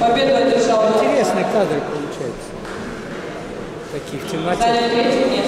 Победу одержал. Интересный кадр получается. Таких тематик.